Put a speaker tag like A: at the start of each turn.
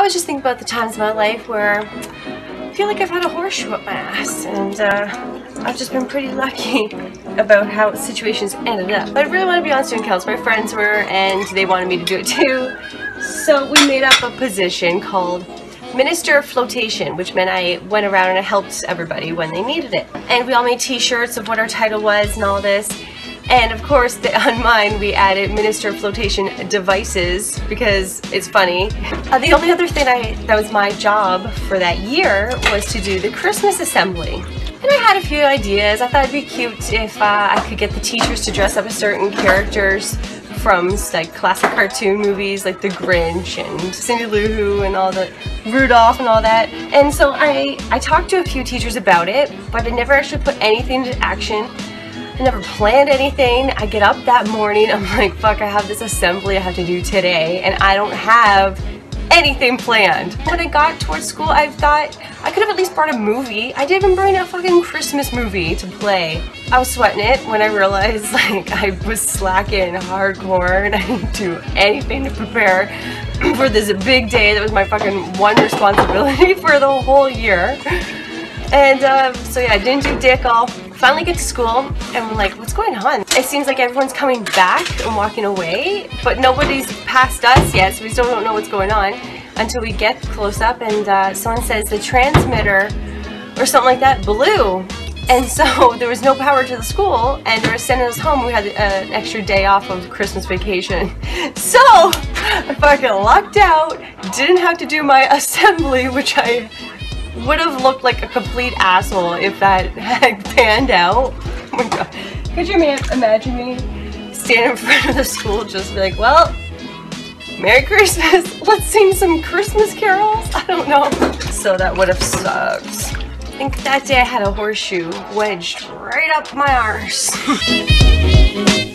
A: I was just thinking about the times in my life where I feel like I've had a horseshoe up my ass and uh, I've just been pretty lucky about how situations ended up. But I really want to be on student council. My friends were and they wanted me to do it too. So we made up a position called Minister of Flotation, which meant I went around and I helped everybody when they needed it. And we all made t-shirts of what our title was and all this. And of course, the, on mine, we added Minister Flotation Devices because it's funny. Uh, the only other thing I, that was my job for that year was to do the Christmas assembly. And I had a few ideas. I thought it'd be cute if uh, I could get the teachers to dress up as certain characters from like classic cartoon movies like The Grinch and Cindy Lou Who and all the Rudolph and all that. And so I, I talked to a few teachers about it, but I never actually put anything into action. I never planned anything. I get up that morning, I'm like, fuck, I have this assembly I have to do today, and I don't have anything planned. When I got towards school, I thought I could have at least brought a movie. I didn't even bring a fucking Christmas movie to play. I was sweating it when I realized like I was slacking hardcore and I didn't do anything to prepare for this big day that was my fucking one responsibility for the whole year. And um, so yeah, I didn't do dick all. Finally get to school and I'm like, what's going on? It seems like everyone's coming back and walking away, but nobody's passed us yet, so we still don't know what's going on until we get close up and uh, someone says the transmitter or something like that blew. And so there was no power to the school and they were sending us home. We had uh, an extra day off of Christmas vacation. So I fucking lucked out, didn't have to do my assembly, which I would have looked like a complete asshole if that had panned out. Oh my god. Could you imagine me standing in front of the school just be like, well, Merry Christmas, let's sing some Christmas carols? I don't know. So that would have sucked. I think that day I had a horseshoe wedged right up my arse.